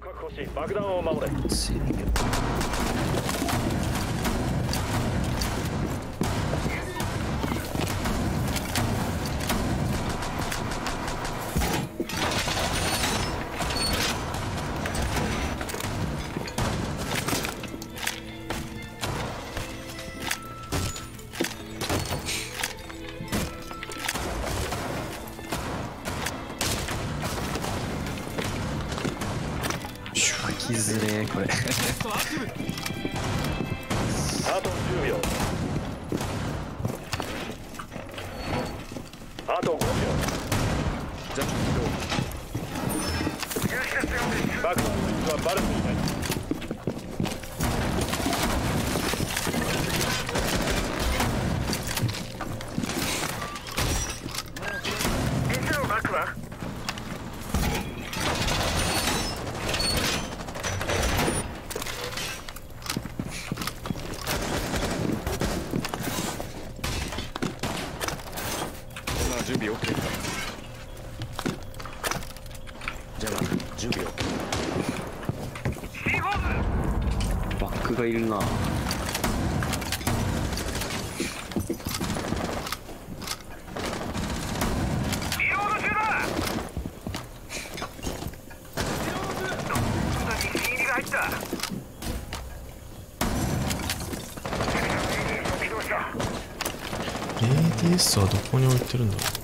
確保し爆弾を守れ。きづれーこれ。あと10秒。あと5秒。ジャンプ爆弾の位置はバレていない10秒。バックがいるな。レーディースはどこに置いてるんだろう。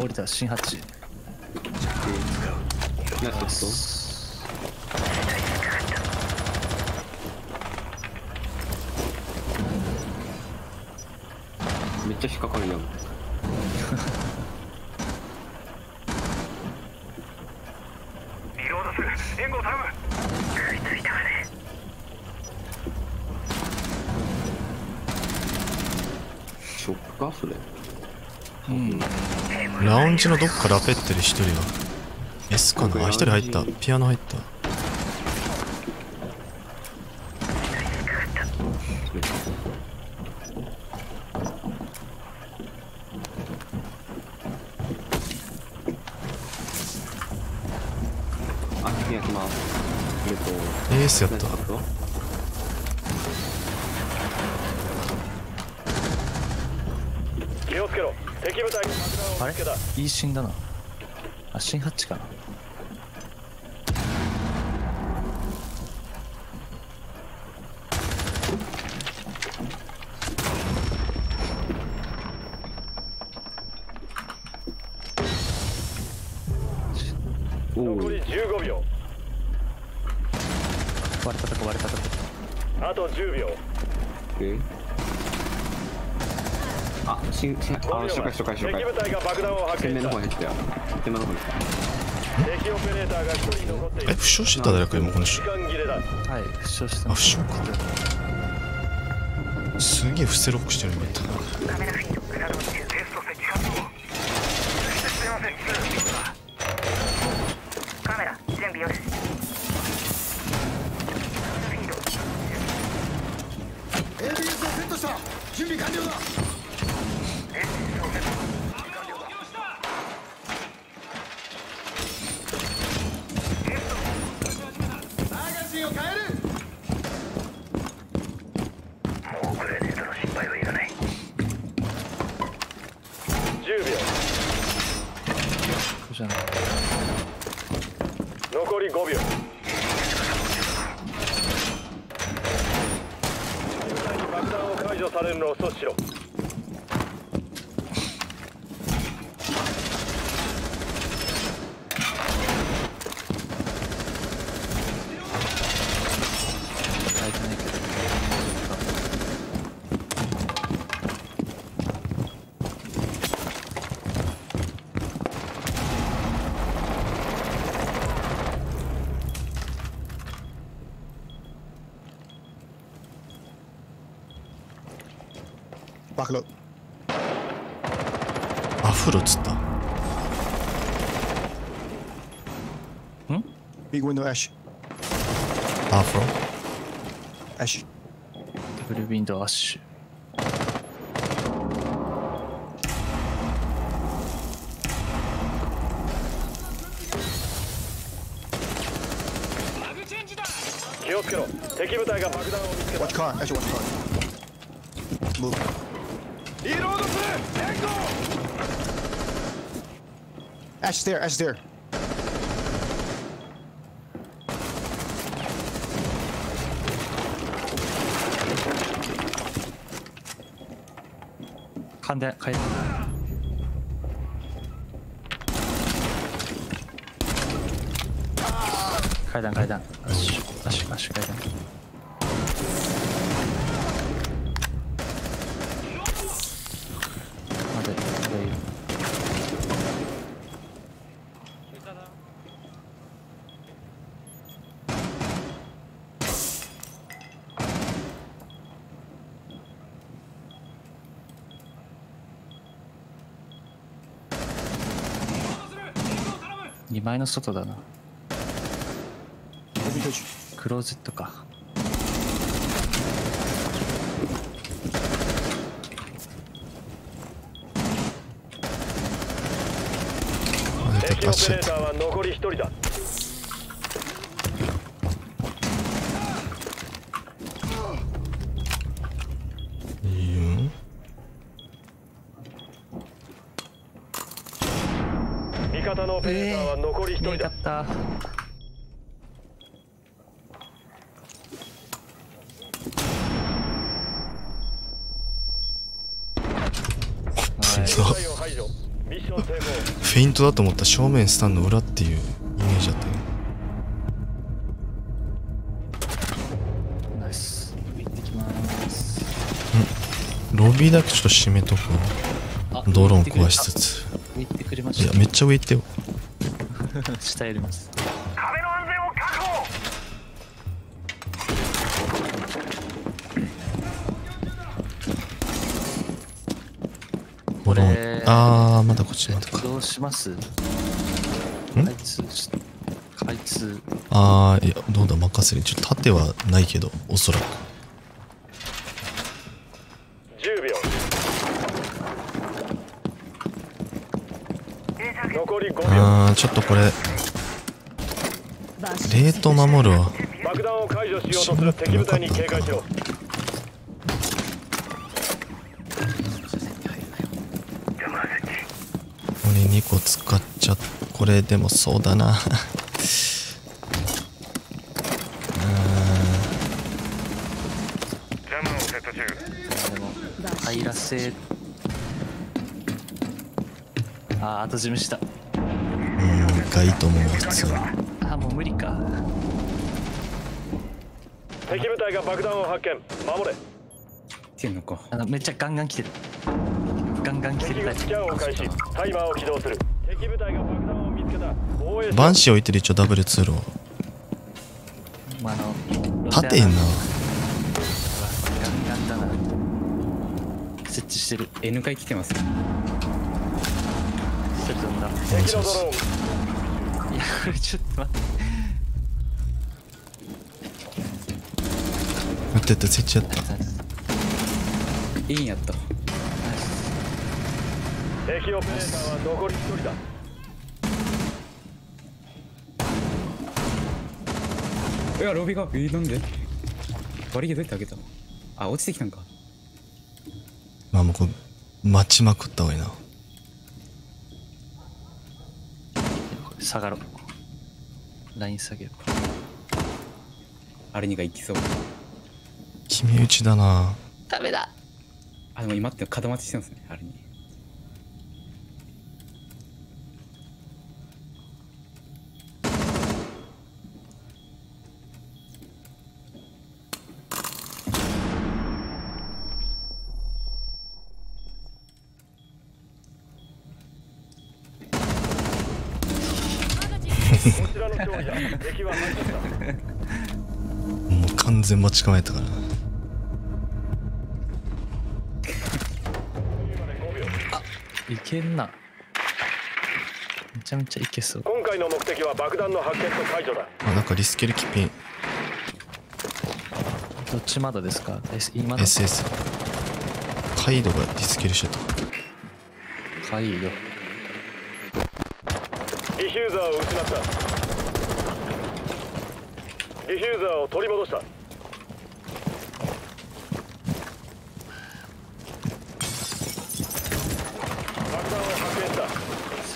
降りた新八ナイスめっちゃ引っかかるやん。ショックかそれ。うんラウンジのどっかラペってる一人が S かなあ一人入った。ピアノ入った。エースやった何ですか気をつけろ敵部隊に爆弾あれ？いい死んだな。あ新ハッチかな。あ、しん、しん、あ、紹介紹介紹介。攻めの方に入ったよ。攻めの方に。え、負傷してた誰か今この人。はい、負傷してあ、負傷か。すげえ伏せロックしてるみたいカメラ準備より。ABS をセットした準備完了だ10秒じゃない残り5秒。爆弾を解除されるのを阻止しろパフロアフロっつった。ビッグウィンドウエッシュアフロエッシュダブルウィンドウアッシュ Watch car, actually watch car. Move. リロードする！援護 Ash there, Ash there. 階段階段階段階段アッシュアッシュアッシュ階段まだまだいる2枚の外だな.クローゼットか。敵オペレーターは残り1人だいいよ味方のオペレーターは残り1人だよかった。はい。そう部隊を排除ミッション成功フェイントだと思ったら正面スタンの裏っていうイメージだったよナイス。行ってきます。ロビーだけちょっと閉めとくドローン壊しつつ行ってくれましたいやめっちゃ上行ってよ。下やります。壁の安全を確保ドローンれあーまだこっちまだか。どうします？あいつあいつあーいやどうだ任せる。ちょっと縦はないけどおそらく10秒残り5秒あーちょっとこれレート守るわ。爆弾を解除しようとする敵部隊に警戒しろここに2個使っちゃこれでもそうだな。ジャムをセット中でも入らせ。あー後締めした。うんがいいと思うわ普通にあもう無理か。敵部隊が爆弾を発見。守れ。てんのか。あのめっちゃガンガン来てる。ガンガン来てる敵がスキャンを開始。タイマーを起動する。敵部隊が爆弾を見つけた。バンシー置いてる一応ダブル通路まあ、あの縦いんな。ガンガンだな。設置してる。N 回来てます一人飛んだ敵のドローンこれちょっと待って。打ってって設置やったいいんやった。敵オペレーターは残り1人だいやロビーがえー、なんで。バリケどうやって開けたの？あ落ちてきたんか。まあもうこれ待ちまくった方がいいな。下がろう。ライン下げる。あれにが行きそう。決め打ちだな。ダメだ。あでも今って固まってきてますねあれにこちらの勝利だ敵は敗北だもう完全待ち構えたから。ないけんな。めちゃめちゃいけそう。今回の目的は爆弾の発見と解除だ。あなんかリスケルキピンどっちまだですか？S 今の。SS カイドがリスケルしてた。かいいよディフューザーを失ったディフューザーを取り戻した。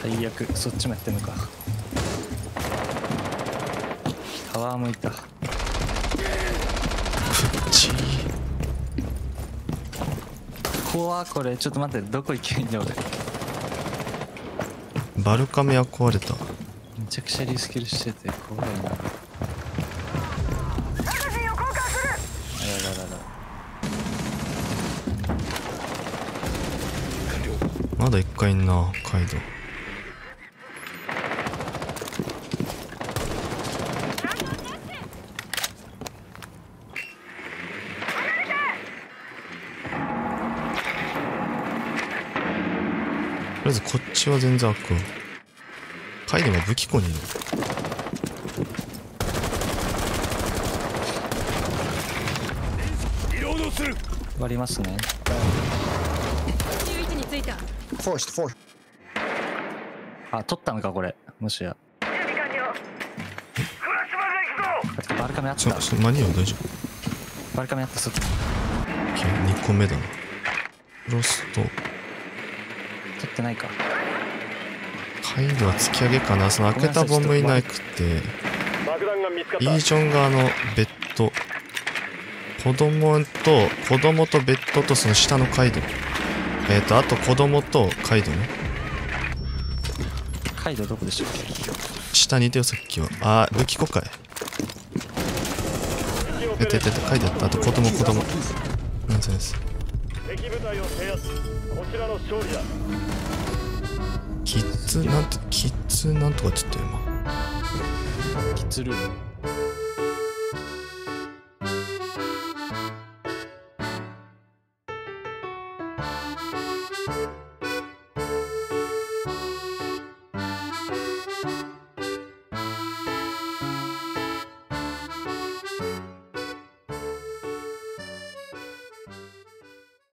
最悪そっちもやってんのか。タワーもいた。くっちー。怖これ。ちょっと待ってどこ行けんの俺。バルカメは壊れた。めちゃくちゃリスキルしてて怖いなあららららまだ一回いんなカイド。とりあえずこっちは全然開く。わカイドが武器庫にいる。割りますね。中位置についた Forced, forced. あ取ったのかこれ。もしや。バルカメあった。そそ間に合う大丈夫？バルカメあった外。OK2 個目だな。ロスト。取ってないか。カイドは突き上げかな。その開けたボムいなくて。爆弾が見つかっイたージョン側のベッド。子供と子供とベッドとその下のカイドえっ、ー、とあと子供とカイドね。カイドどこでしたっけ？下にいたよさっきは。あー武器庫かい。やったやったやったカイドやった。あと子供子供。なんせです。敵部隊を制圧こちらの勝利だキッズなんてキッズなんとかって言ったよ今。キッズルーム